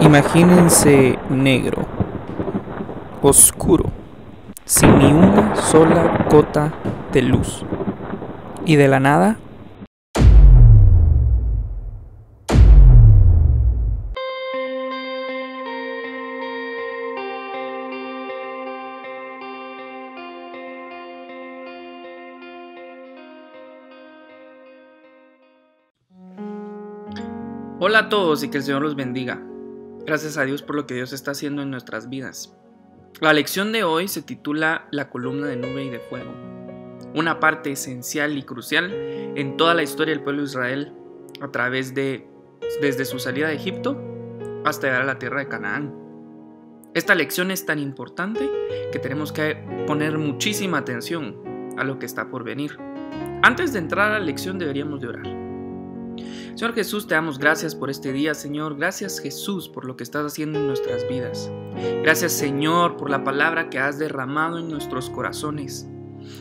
Imagínense negro, oscuro, sin ni una sola gota de luz. Y de la nada... Hola a todos y que el Señor los bendiga. Gracias a Dios por lo que Dios está haciendo en nuestras vidas. La lección de hoy se titula La columna de nube y de fuego, una parte esencial y crucial en toda la historia del pueblo de Israel a través de desde su salida de Egipto hasta llegar a la tierra de Canaán. Esta lección es tan importante que tenemos que poner muchísima atención a lo que está por venir. Antes de entrar a la lección deberíamos de orar. Señor Jesús, te damos gracias por este día, Señor. Gracias Jesús por lo que estás haciendo en nuestras vidas. Gracias Señor por la palabra que has derramado en nuestros corazones.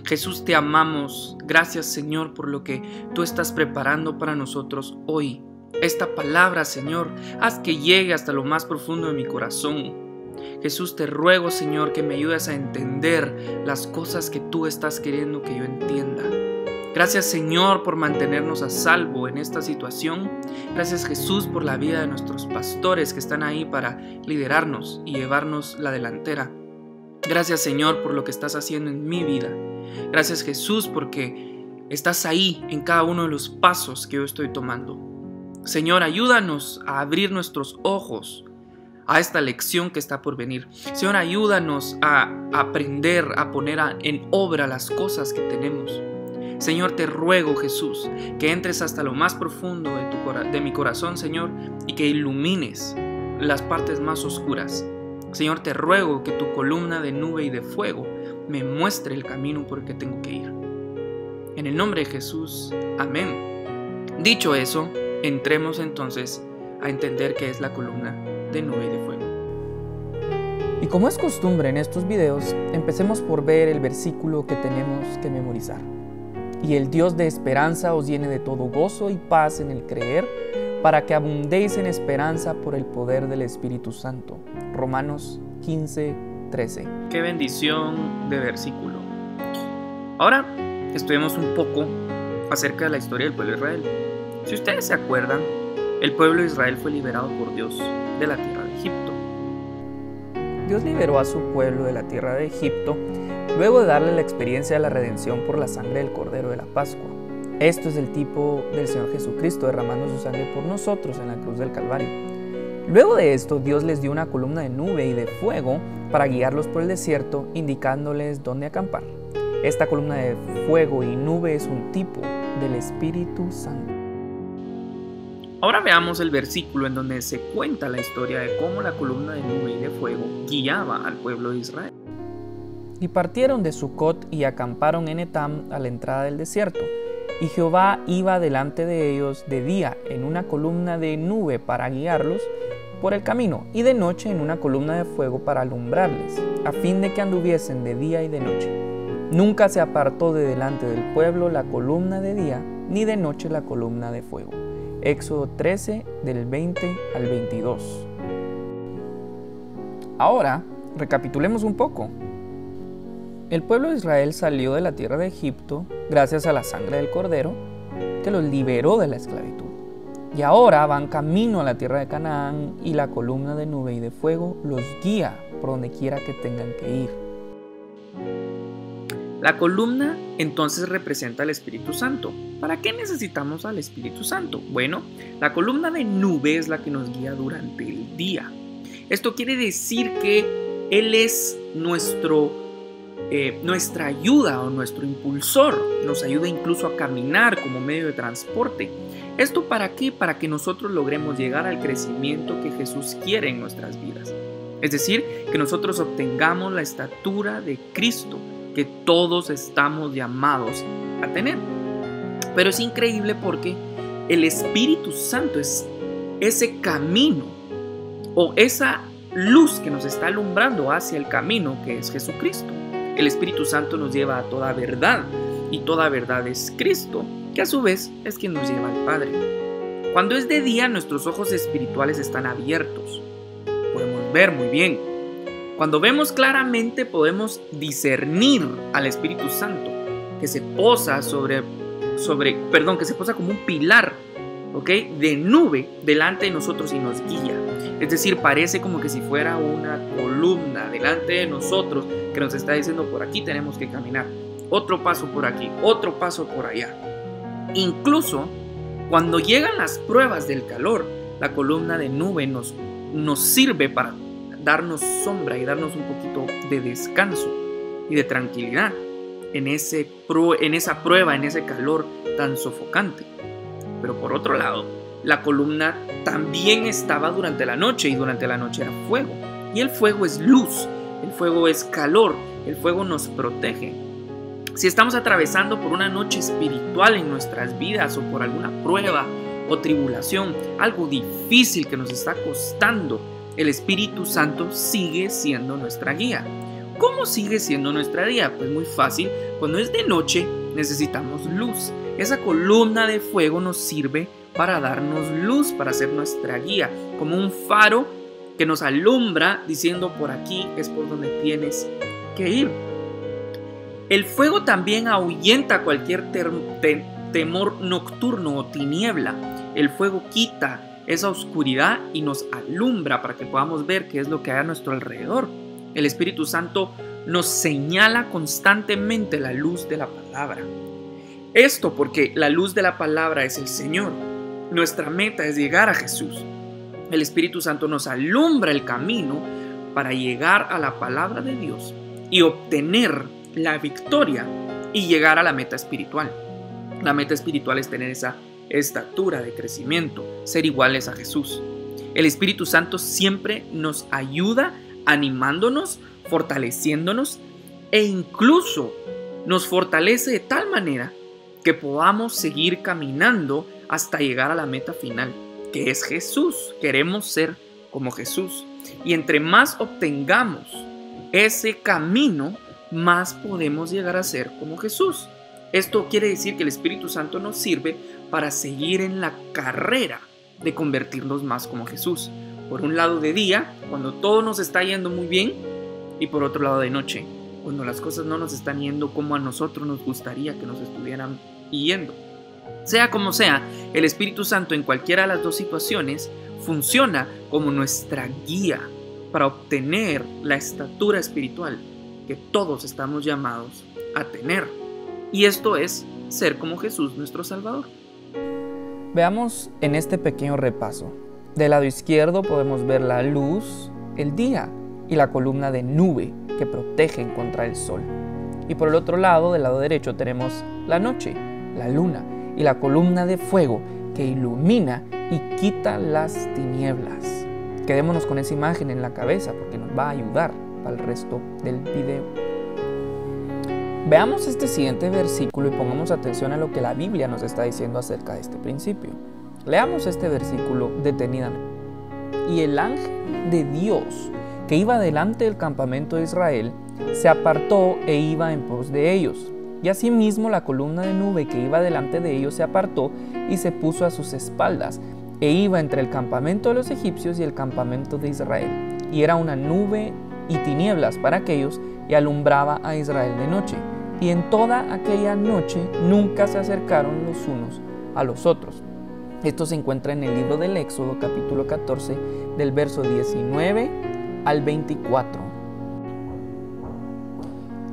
Jesús, te amamos. Gracias Señor por lo que tú estás preparando para nosotros hoy. Esta palabra, Señor, haz que llegue hasta lo más profundo de mi corazón. Jesús, te ruego, Señor, que me ayudes a entender las cosas que tú estás queriendo que yo entienda. Gracias Señor por mantenernos a salvo en esta situación. Gracias Jesús por la vida de nuestros pastores que están ahí para liderarnos y llevarnos la delantera. Gracias Señor por lo que estás haciendo en mi vida. Gracias Jesús porque estás ahí en cada uno de los pasos que yo estoy tomando. Señor, ayúdanos a abrir nuestros ojos a esta lección que está por venir. Señor, ayúdanos a aprender a poner en obra las cosas que tenemos. Señor, te ruego, Jesús, que entres hasta lo más profundo de, mi corazón, Señor, y que ilumines las partes más oscuras. Señor, te ruego que tu columna de nube y de fuego me muestre el camino por el que tengo que ir. En el nombre de Jesús, amén. Dicho eso, entremos entonces a entender qué es la columna de nube y de fuego. Y como es costumbre en estos videos, empecemos por ver el versículo que tenemos que memorizar y el Dios de esperanza os llene de todo gozo y paz en el creer, para que abundéis en esperanza por el poder del Espíritu Santo. Romanos 15, 13. Qué bendición de versículo. Ahora estudiemos un poco acerca de la historia del pueblo de Israel. Si ustedes se acuerdan, el pueblo de Israel fue liberado por Dios de la tierra de Egipto. Dios liberó a su pueblo de la tierra de Egipto luego de darle la experiencia de la redención por la sangre del Cordero de la Pascua. Esto es el tipo del Señor Jesucristo derramando su sangre por nosotros en la cruz del Calvario. Luego de esto, Dios les dio una columna de nube y de fuego para guiarlos por el desierto, indicándoles dónde acampar. Esta columna de fuego y nube es un tipo del Espíritu Santo. Ahora veamos el versículo en donde se cuenta la historia de cómo la columna de nube y de fuego guiaba al pueblo de Israel. Y partieron de Sucot y acamparon en Etam a la entrada del desierto. Y Jehová iba delante de ellos de día en una columna de nube para guiarlos por el camino, y de noche en una columna de fuego para alumbrarles, a fin de que anduviesen de día y de noche. Nunca se apartó de delante del pueblo la columna de día, ni de noche la columna de fuego. Éxodo 13 del 20 al 22. Ahora, recapitulemos un poco. El pueblo de Israel salió de la tierra de Egipto gracias a la sangre del cordero que los liberó de la esclavitud. Y ahora van camino a la tierra de Canaán y la columna de nube y de fuego los guía por donde quiera que tengan que ir. La columna entonces representa al Espíritu Santo. ¿Para qué necesitamos al Espíritu Santo? Bueno, la columna de nube es la que nos guía durante el día. Esto quiere decir que Él es nuestro eh, nuestra ayuda o nuestro impulsor, nos ayuda incluso a caminar como medio de transporte. ¿Esto para qué? Para que nosotros logremos llegar al crecimiento que Jesús quiere en nuestras vidas. Es decir, que nosotros obtengamos la estatura de Cristo que todos estamos llamados a tener. Pero es increíble porque el Espíritu Santo es ese camino o esa luz que nos está alumbrando hacia el camino que es Jesucristo. El Espíritu Santo nos lleva a toda verdad y toda verdad es Cristo, que a su vez es quien nos lleva al Padre. Cuando es de día nuestros ojos espirituales están abiertos ver muy bien. Cuando vemos claramente podemos discernir al Espíritu Santo que se posa sobre, sobre, perdón, que se posa como un pilar, ¿ok? De nube delante de nosotros y nos guía. Es decir, parece como que si fuera una columna delante de nosotros que nos está diciendo por aquí tenemos que caminar. Otro paso por aquí, otro paso por allá. Incluso cuando llegan las pruebas del calor, la columna de nube nos, nos sirve para darnos sombra y darnos un poquito de descanso y de tranquilidad en, ese en esa prueba, en ese calor tan sofocante. Pero por otro lado, la columna también estaba durante la noche y durante la noche era fuego. Y el fuego es luz, el fuego es calor, el fuego nos protege. Si estamos atravesando por una noche espiritual en nuestras vidas o por alguna prueba o tribulación, algo difícil que nos está costando, el Espíritu Santo sigue siendo nuestra guía. ¿Cómo sigue siendo nuestra guía? Pues muy fácil, cuando es de noche necesitamos luz. Esa columna de fuego nos sirve para darnos luz, para ser nuestra guía, como un faro que nos alumbra diciendo por aquí es por donde tienes que ir. El fuego también ahuyenta cualquier temor nocturno o tiniebla. El fuego quita esa oscuridad y nos alumbra para que podamos ver qué es lo que hay a nuestro alrededor. El Espíritu Santo nos señala constantemente la luz de la palabra. Esto porque la luz de la palabra es el Señor. Nuestra meta es llegar a Jesús. El Espíritu Santo nos alumbra el camino para llegar a la palabra de Dios y obtener la victoria y llegar a la meta espiritual. La meta espiritual es tener esa estatura de crecimiento, ser iguales a Jesús. El Espíritu Santo siempre nos ayuda animándonos, fortaleciéndonos e incluso nos fortalece de tal manera que podamos seguir caminando hasta llegar a la meta final, que es Jesús. Queremos ser como Jesús. Y entre más obtengamos ese camino, más podemos llegar a ser como Jesús. Esto quiere decir que el Espíritu Santo nos sirve para seguir en la carrera de convertirnos más como Jesús. Por un lado de día, cuando todo nos está yendo muy bien, y por otro lado de noche, cuando las cosas no nos están yendo como a nosotros nos gustaría que nos estuvieran yendo. Sea como sea, el Espíritu Santo en cualquiera de las dos situaciones funciona como nuestra guía para obtener la estatura espiritual que todos estamos llamados a tener. Y esto es ser como Jesús nuestro Salvador. Veamos en este pequeño repaso. Del lado izquierdo podemos ver la luz, el día y la columna de nube que protegen contra el sol. Y por el otro lado, del lado derecho, tenemos la noche, la luna y la columna de fuego que ilumina y quita las tinieblas. Quedémonos con esa imagen en la cabeza porque nos va a ayudar para el resto del video. Veamos este siguiente versículo y pongamos atención a lo que la Biblia nos está diciendo acerca de este principio. Leamos este versículo detenidamente. Y el ángel de Dios que iba delante del campamento de Israel se apartó e iba en pos de ellos. Y asimismo la columna de nube que iba delante de ellos se apartó y se puso a sus espaldas, e iba entre el campamento de los egipcios y el campamento de Israel. Y era una nube y tinieblas para aquellos, y alumbraba a Israel de noche. Y en toda aquella noche nunca se acercaron los unos a los otros. Esto se encuentra en el libro del Éxodo capítulo 14 del verso 19 al 24.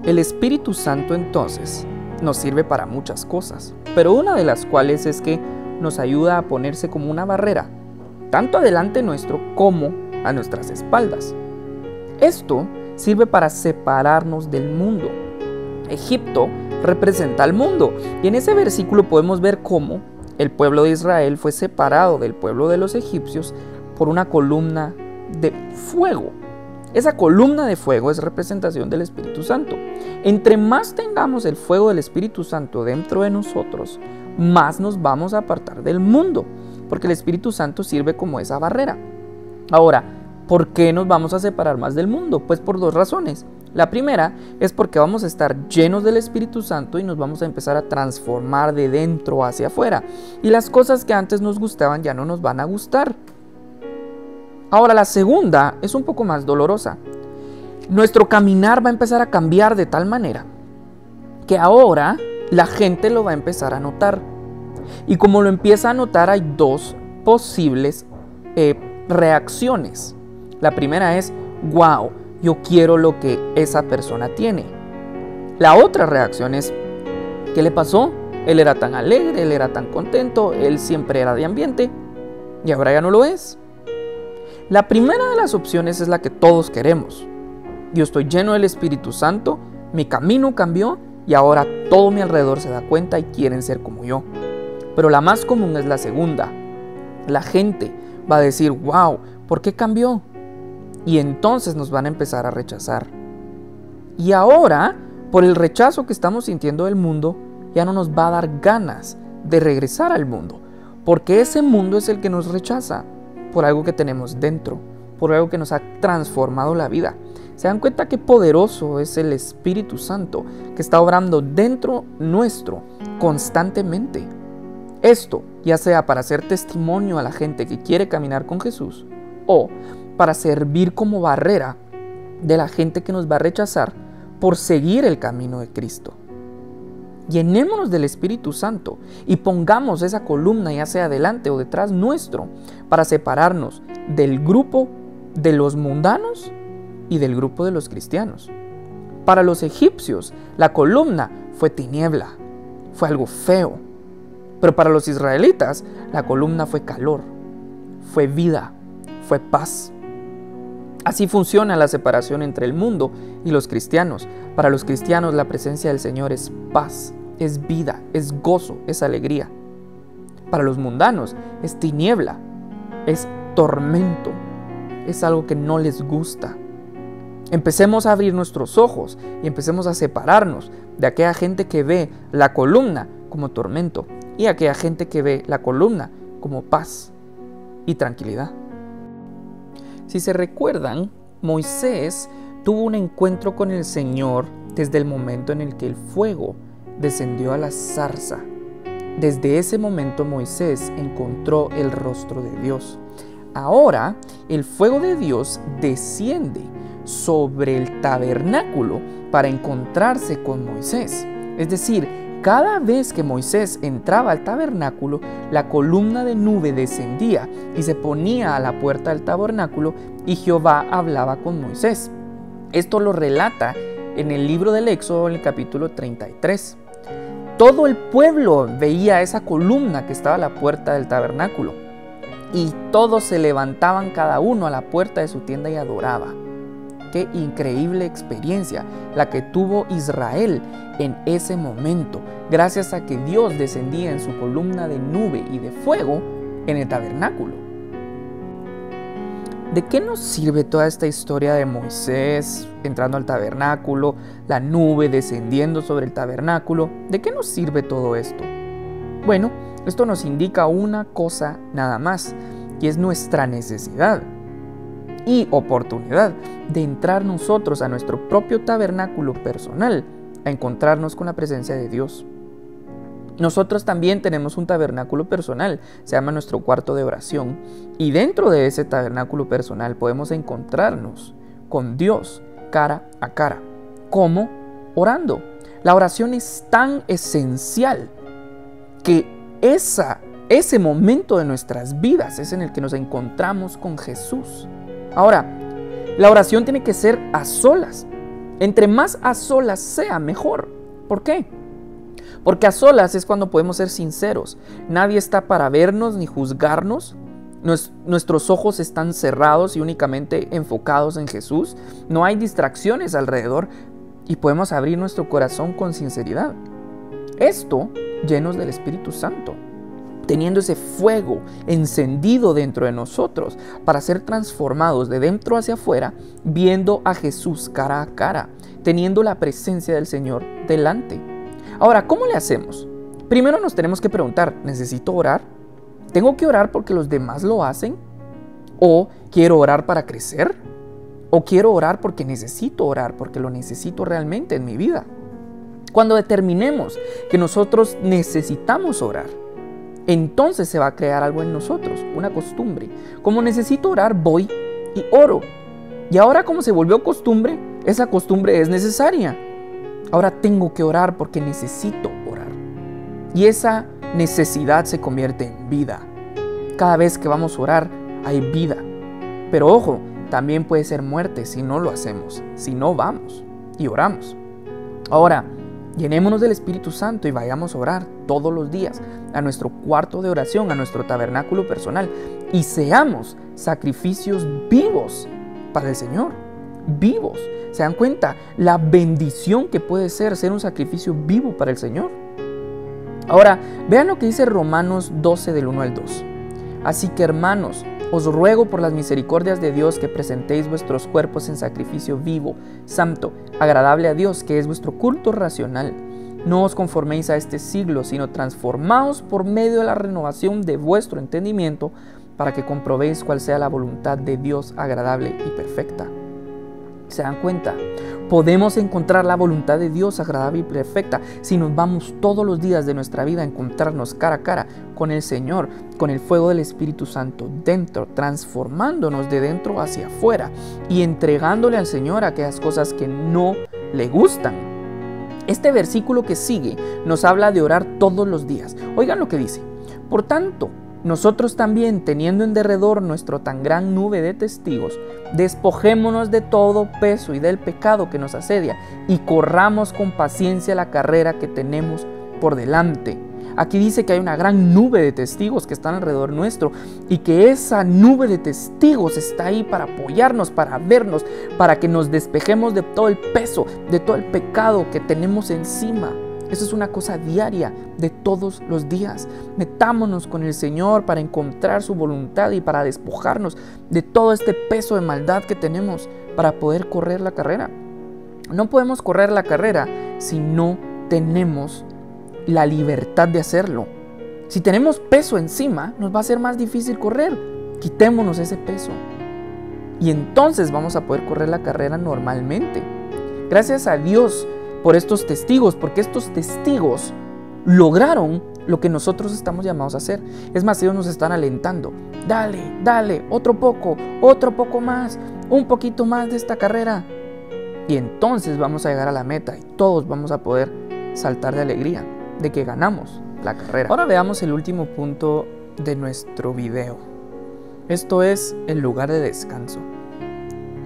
El Espíritu Santo entonces nos sirve para muchas cosas, pero una de las cuales es que nos ayuda a ponerse como una barrera, tanto adelante nuestro como a nuestras espaldas. Esto sirve para separarnos del mundo. Egipto representa al mundo y en ese versículo podemos ver cómo el pueblo de Israel fue separado del pueblo de los egipcios por una columna de fuego. Esa columna de fuego es representación del Espíritu Santo. Entre más tengamos el fuego del Espíritu Santo dentro de nosotros, más nos vamos a apartar del mundo, porque el Espíritu Santo sirve como esa barrera. Ahora, ¿por qué nos vamos a separar más del mundo? Pues por dos razones. La primera es porque vamos a estar llenos del Espíritu Santo y nos vamos a empezar a transformar de dentro hacia afuera. Y las cosas que antes nos gustaban ya no nos van a gustar. Ahora la segunda es un poco más dolorosa. Nuestro caminar va a empezar a cambiar de tal manera que ahora la gente lo va a empezar a notar. Y como lo empieza a notar hay dos posibles eh, reacciones. La primera es, wow, yo quiero lo que esa persona tiene. La otra reacción es, ¿qué le pasó? Él era tan alegre, él era tan contento, él siempre era de ambiente y ahora ya no lo es. La primera de las opciones es la que todos queremos. Yo estoy lleno del Espíritu Santo, mi camino cambió y ahora todo mi alrededor se da cuenta y quieren ser como yo. Pero la más común es la segunda. La gente va a decir, wow, ¿por qué cambió? Y entonces nos van a empezar a rechazar. Y ahora, por el rechazo que estamos sintiendo del mundo, ya no nos va a dar ganas de regresar al mundo, porque ese mundo es el que nos rechaza por algo que tenemos dentro, por algo que nos ha transformado la vida. ¿Se dan cuenta qué poderoso es el Espíritu Santo que está obrando dentro nuestro constantemente? Esto, ya sea para hacer testimonio a la gente que quiere caminar con Jesús o para servir como barrera de la gente que nos va a rechazar por seguir el camino de Cristo. Llenémonos del Espíritu Santo y pongamos esa columna ya sea delante o detrás nuestro para separarnos del grupo de los mundanos y del grupo de los cristianos. Para los egipcios, la columna fue tiniebla, fue algo feo. Pero para los israelitas, la columna fue calor, fue vida, fue paz. Así funciona la separación entre el mundo y los cristianos. Para los cristianos la presencia del Señor es paz, es vida, es gozo, es alegría. Para los mundanos es tiniebla, es tormento, es algo que no les gusta. Empecemos a abrir nuestros ojos y empecemos a separarnos de aquella gente que ve la columna como tormento y aquella gente que ve la columna como paz y tranquilidad. Si se recuerdan, Moisés tuvo un encuentro con el Señor desde el momento en el que el fuego descendió a la zarza. Desde ese momento Moisés encontró el rostro de Dios. Ahora el fuego de Dios desciende sobre el tabernáculo para encontrarse con Moisés. Es decir, cada vez que Moisés entraba al tabernáculo, la columna de nube descendía y se ponía a la puerta del tabernáculo y Jehová hablaba con Moisés. Esto lo relata en el libro del Éxodo en el capítulo 33. Todo el pueblo veía esa columna que estaba a la puerta del tabernáculo y todos se levantaban cada uno a la puerta de su tienda y adoraba. Qué increíble experiencia la que tuvo Israel en ese momento, gracias a que Dios descendía en su columna de nube y de fuego en el tabernáculo. ¿De qué nos sirve toda esta historia de Moisés entrando al tabernáculo, la nube descendiendo sobre el tabernáculo? ¿De qué nos sirve todo esto? Bueno, esto nos indica una cosa nada más, y es nuestra necesidad y oportunidad de entrar nosotros a nuestro propio tabernáculo personal a encontrarnos con la presencia de Dios. Nosotros también tenemos un tabernáculo personal, se llama nuestro cuarto de oración, y dentro de ese tabernáculo personal podemos encontrarnos con Dios cara a cara. ¿Cómo? Orando. La oración es tan esencial que esa, ese momento de nuestras vidas es en el que nos encontramos con Jesús. Ahora, la oración tiene que ser a solas. Entre más a solas sea, mejor. ¿Por qué? Porque a solas es cuando podemos ser sinceros. Nadie está para vernos ni juzgarnos. Nuestros ojos están cerrados y únicamente enfocados en Jesús. No hay distracciones alrededor y podemos abrir nuestro corazón con sinceridad. Esto llenos del Espíritu Santo teniendo ese fuego encendido dentro de nosotros para ser transformados de dentro hacia afuera, viendo a Jesús cara a cara, teniendo la presencia del Señor delante. Ahora, ¿cómo le hacemos? Primero nos tenemos que preguntar, ¿necesito orar? ¿Tengo que orar porque los demás lo hacen? ¿O quiero orar para crecer? ¿O quiero orar porque necesito orar, porque lo necesito realmente en mi vida? Cuando determinemos que nosotros necesitamos orar, entonces se va a crear algo en nosotros, una costumbre. Como necesito orar, voy y oro. Y ahora como se volvió costumbre, esa costumbre es necesaria. Ahora tengo que orar porque necesito orar. Y esa necesidad se convierte en vida. Cada vez que vamos a orar hay vida. Pero ojo, también puede ser muerte si no lo hacemos, si no vamos y oramos. Ahora, llenémonos del Espíritu Santo y vayamos a orar todos los días a nuestro cuarto de oración, a nuestro tabernáculo personal y seamos sacrificios vivos para el Señor. Vivos. ¿Se dan cuenta la bendición que puede ser ser un sacrificio vivo para el Señor? Ahora, vean lo que dice Romanos 12 del 1 al 2. Así que hermanos, os ruego por las misericordias de Dios que presentéis vuestros cuerpos en sacrificio vivo, santo, agradable a Dios, que es vuestro culto racional. No os conforméis a este siglo, sino transformaos por medio de la renovación de vuestro entendimiento, para que comprobéis cuál sea la voluntad de Dios agradable y perfecta. ¿Se dan cuenta? Podemos encontrar la voluntad de Dios agradable y perfecta si nos vamos todos los días de nuestra vida a encontrarnos cara a cara con el Señor, con el fuego del Espíritu Santo dentro, transformándonos de dentro hacia afuera y entregándole al Señor aquellas cosas que no le gustan. Este versículo que sigue nos habla de orar todos los días. Oigan lo que dice. Por tanto, nosotros también, teniendo en derredor nuestro tan gran nube de testigos, despojémonos de todo peso y del pecado que nos asedia y corramos con paciencia la carrera que tenemos por delante. Aquí dice que hay una gran nube de testigos que están alrededor nuestro y que esa nube de testigos está ahí para apoyarnos, para vernos, para que nos despejemos de todo el peso, de todo el pecado que tenemos encima. Eso es una cosa diaria de todos los días. Metámonos con el Señor para encontrar su voluntad y para despojarnos de todo este peso de maldad que tenemos para poder correr la carrera. No podemos correr la carrera si no tenemos la libertad de hacerlo. Si tenemos peso encima, nos va a ser más difícil correr. Quitémonos ese peso. Y entonces vamos a poder correr la carrera normalmente. Gracias a Dios por estos testigos, porque estos testigos lograron lo que nosotros estamos llamados a hacer. Es más, ellos nos están alentando. Dale, dale, otro poco, otro poco más, un poquito más de esta carrera. Y entonces vamos a llegar a la meta y todos vamos a poder saltar de alegría de que ganamos la carrera. Ahora veamos el último punto de nuestro video. Esto es el lugar de descanso.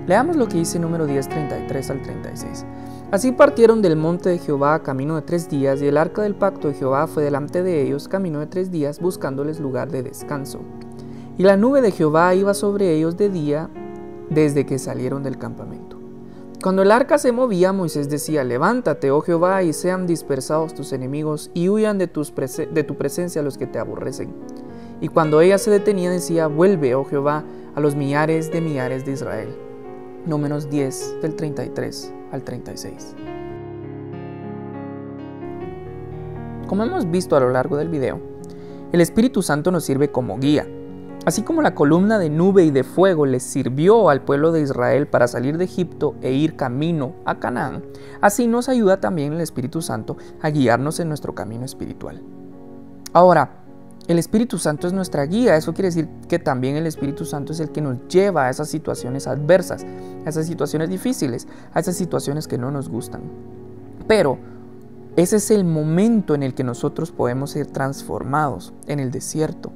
Leamos lo que dice número 10, 33 al 36. Así partieron del monte de Jehová camino de tres días, y el arca del pacto de Jehová fue delante de ellos camino de tres días, buscándoles lugar de descanso. Y la nube de Jehová iba sobre ellos de día desde que salieron del campamento. Cuando el arca se movía, Moisés decía, levántate, oh Jehová, y sean dispersados tus enemigos, y huyan de, tu presencia los que te aborrecen. Y cuando ella se detenía, decía, vuelve, oh Jehová, a los millares de millares de Israel. Números 10 del 33 al 36. Como hemos visto a lo largo del video, el Espíritu Santo nos sirve como guía. Así como la columna de nube y de fuego les sirvió al pueblo de Israel para salir de Egipto e ir camino a Canaán, así nos ayuda también el Espíritu Santo a guiarnos en nuestro camino espiritual. Ahora, el Espíritu Santo es nuestra guía, eso quiere decir que también el Espíritu Santo es el que nos lleva a esas situaciones adversas, a esas situaciones difíciles, a esas situaciones que no nos gustan. Pero ese es el momento en el que nosotros podemos ser transformados en el desierto.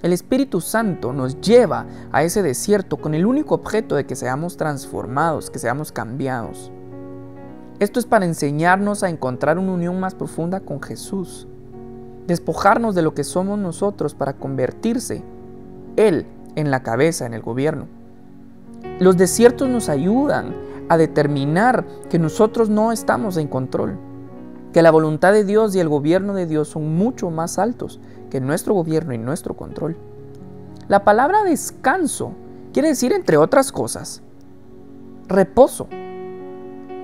El Espíritu Santo nos lleva a ese desierto con el único objeto de que seamos transformados, que seamos cambiados. Esto es para enseñarnos a encontrar una unión más profunda con Jesús despojarnos de lo que somos nosotros para convertirse Él en la cabeza, en el gobierno. Los desiertos nos ayudan a determinar que nosotros no estamos en control, que la voluntad de Dios y el gobierno de Dios son mucho más altos que nuestro gobierno y nuestro control. La palabra descanso quiere decir, entre otras cosas, reposo,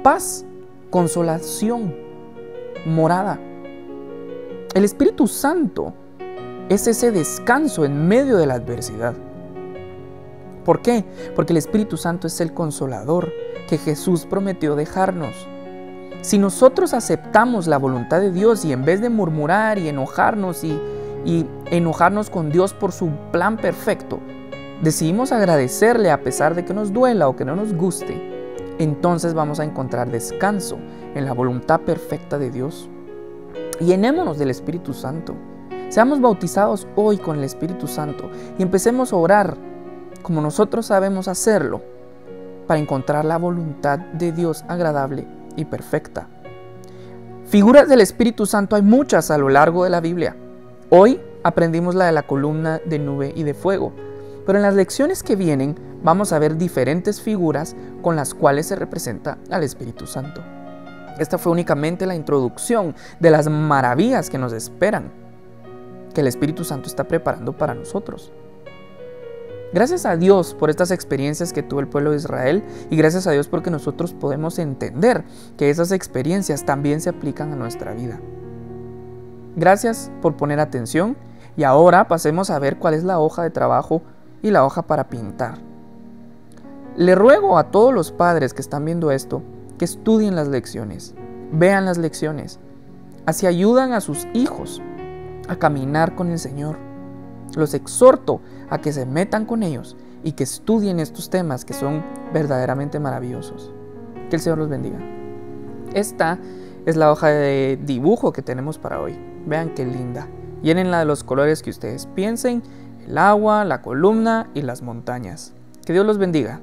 paz, consolación, morada. El Espíritu Santo es ese descanso en medio de la adversidad. ¿Por qué? Porque el Espíritu Santo es el consolador que Jesús prometió dejarnos. Si nosotros aceptamos la voluntad de Dios y en vez de murmurar y enojarnos y, enojarnos con Dios por su plan perfecto, decidimos agradecerle a pesar de que nos duela o que no nos guste, entonces vamos a encontrar descanso en la voluntad perfecta de Dios. Llenémonos del Espíritu Santo. Seamos bautizados hoy con el Espíritu Santo y empecemos a orar como nosotros sabemos hacerlo para encontrar la voluntad de Dios agradable y perfecta. Figuras del Espíritu Santo hay muchas a lo largo de la Biblia. Hoy aprendimos la de la columna de nube y de fuego, pero en las lecciones que vienen vamos a ver diferentes figuras con las cuales se representa al Espíritu Santo. Esta fue únicamente la introducción de las maravillas que nos esperan, que el Espíritu Santo está preparando para nosotros. Gracias a Dios por estas experiencias que tuvo el pueblo de Israel y gracias a Dios porque nosotros podemos entender que esas experiencias también se aplican a nuestra vida. Gracias por poner atención y ahora pasemos a ver cuál es la hoja de trabajo y la hoja para pintar. Le ruego a todos los padres que están viendo esto estudien las lecciones, vean las lecciones, así ayudan a sus hijos a caminar con el Señor. Los exhorto a que se metan con ellos y que estudien estos temas que son verdaderamente maravillosos. Que el Señor los bendiga. Esta es la hoja de dibujo que tenemos para hoy. Vean qué linda. Llénenla de los colores que ustedes piensen, el agua, la columna y las montañas. Que Dios los bendiga.